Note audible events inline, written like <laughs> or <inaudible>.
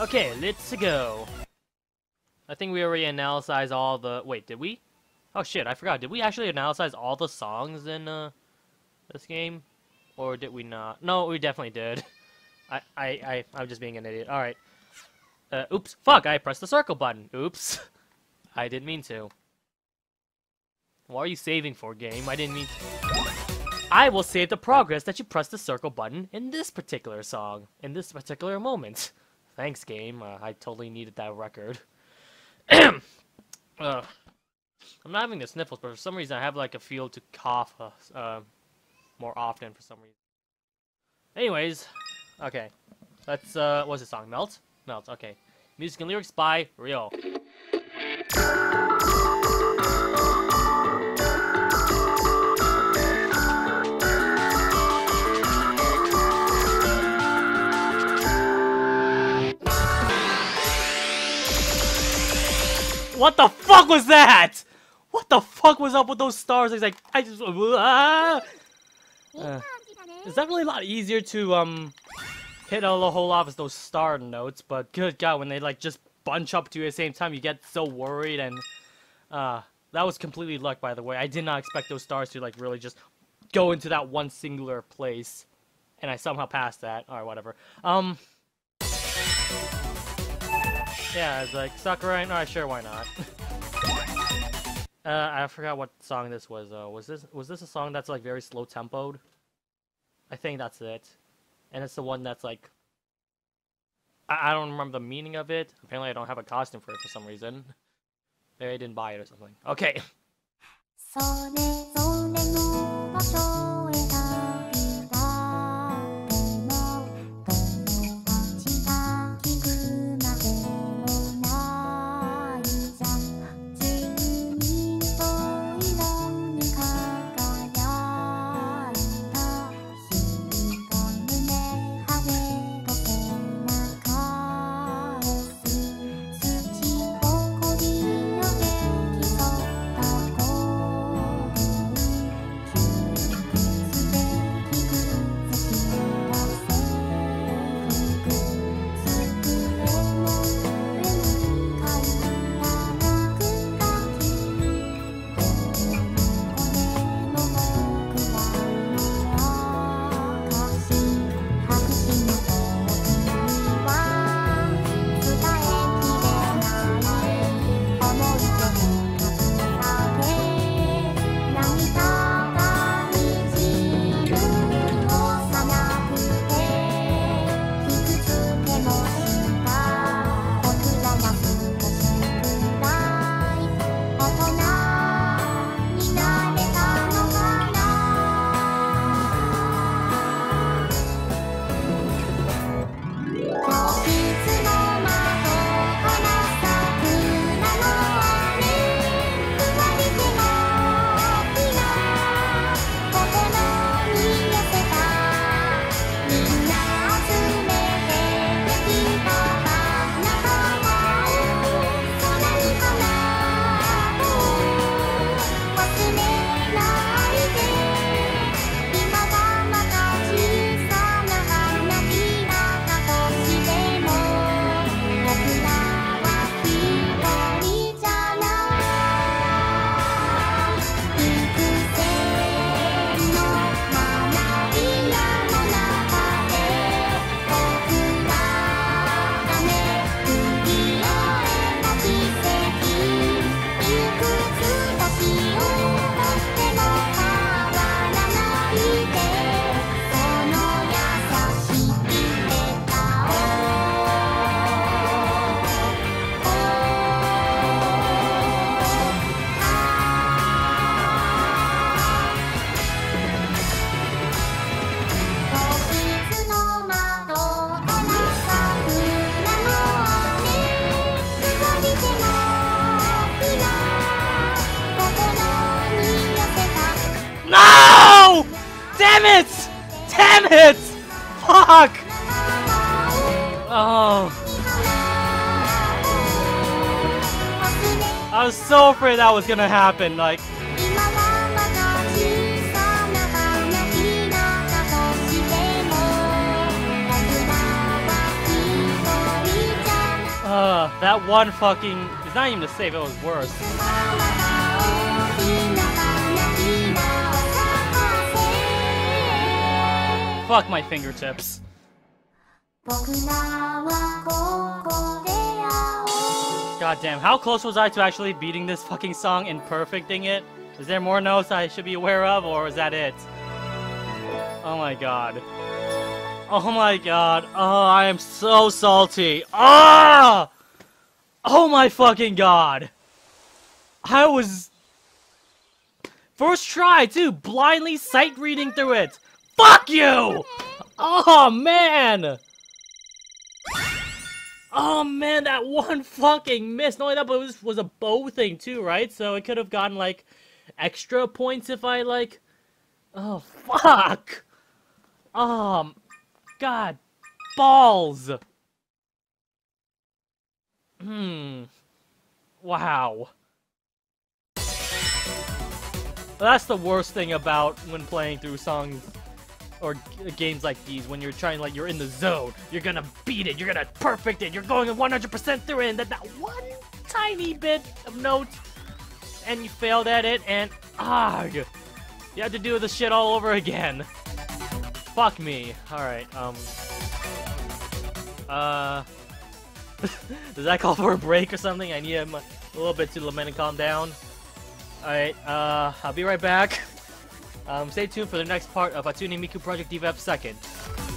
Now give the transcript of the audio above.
Okay, let's go. I think we already analyzed all the... Wait, did we? Oh shit, I forgot. Did we actually analyze all the songs in uh, this game? Or did we not? No, we definitely did. <laughs> I, I, I, I'm just being an idiot. Alright. Uh, oops. Fuck, I pressed the circle button. Oops. <laughs> I didn't mean to. What are you saving for, game? I didn't mean to... I will save the progress that you pressed the circle button in this particular song, in this particular moment. Thanks, game. Uh, I totally needed that record. <clears throat> uh, I'm not having the sniffles, but for some reason I have like a feel to cough uh, uh, more often for some reason. Anyways, okay. Let's, uh, what's the song? Melt? Melt, okay. Music and lyrics by ryo. What the fuck was that? What the fuck was up with those stars? It's like, I just... Uh, uh, it's definitely a lot easier to, um, hit a whole lot of those star notes, but good god, when they, like, just bunch up to you at the same time, you get so worried, and, uh, that was completely luck, by the way. I did not expect those stars to, like, really just go into that one singular place, and I somehow passed that. Alright, whatever. Um... Yeah, it's like Sakurai. Alright, sure, why not? <laughs> uh, I forgot what song this was. Uh, was this was this a song that's like very slow tempoed? I think that's it, and it's the one that's like. I, I don't remember the meaning of it. Apparently, I don't have a costume for it for some reason. Maybe I didn't buy it or something. Okay. Damn it! Damn it! Fuck! Oh. I was so afraid that was gonna happen, like... Uh, that one fucking... It's not even a save, it was worse. Fuck my fingertips. God damn, how close was I to actually beating this fucking song and perfecting it? Is there more notes I should be aware of, or is that it? Oh my god. Oh my god. Oh, I am so salty. Ah! Oh my fucking god. I was... First try, too, blindly sight reading through it. Fuck you! Oh, man! Oh, man, that one fucking miss. Not only that, but it was, was a bow thing, too, right? So it could have gotten, like, extra points if I, like... Oh, fuck! Um, God, balls! Hmm. Wow. That's the worst thing about when playing through songs or games like these when you're trying like you're in the zone. You're gonna beat it. You're gonna perfect it. You're going 100% through it. And then that one tiny bit of notes and you failed at it and ah you have to do this shit all over again. Fuck me. Alright um uh <laughs> does that call for a break or something? I need a, a little bit to lament and calm down. Alright uh I'll be right back um, stay tuned for the next part of Hatsune Miku Project Diva 2nd.